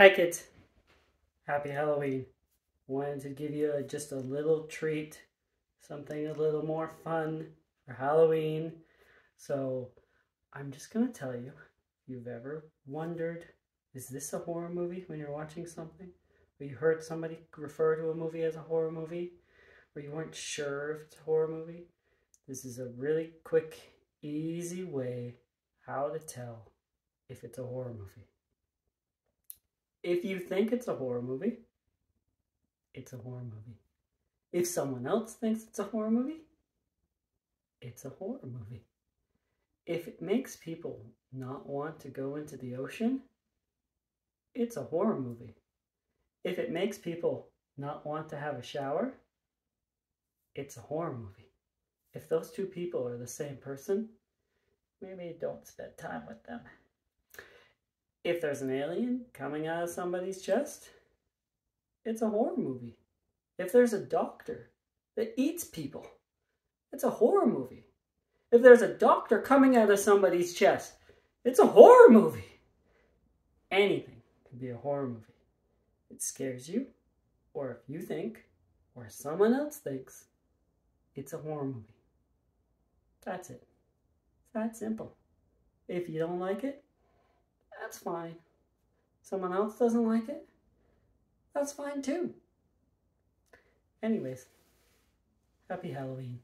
Hi kids, happy Halloween. Wanted to give you a, just a little treat, something a little more fun for Halloween. So I'm just going to tell you, if you've ever wondered, is this a horror movie when you're watching something? Or you heard somebody refer to a movie as a horror movie? Or you weren't sure if it's a horror movie? This is a really quick, easy way how to tell if it's a horror movie. If you think it's a horror movie, it's a horror movie. If someone else thinks it's a horror movie, it's a horror movie. If it makes people not want to go into the ocean, it's a horror movie. If it makes people not want to have a shower, it's a horror movie. If those two people are the same person, maybe don't spend time with them. If there's an alien coming out of somebody's chest, it's a horror movie. If there's a doctor that eats people, it's a horror movie. If there's a doctor coming out of somebody's chest, it's a horror movie. Anything can be a horror movie. It scares you, or if you think, or someone else thinks, it's a horror movie. That's it. It's that simple. If you don't like it, that's fine. Someone else doesn't like it, that's fine too. Anyways, happy Halloween.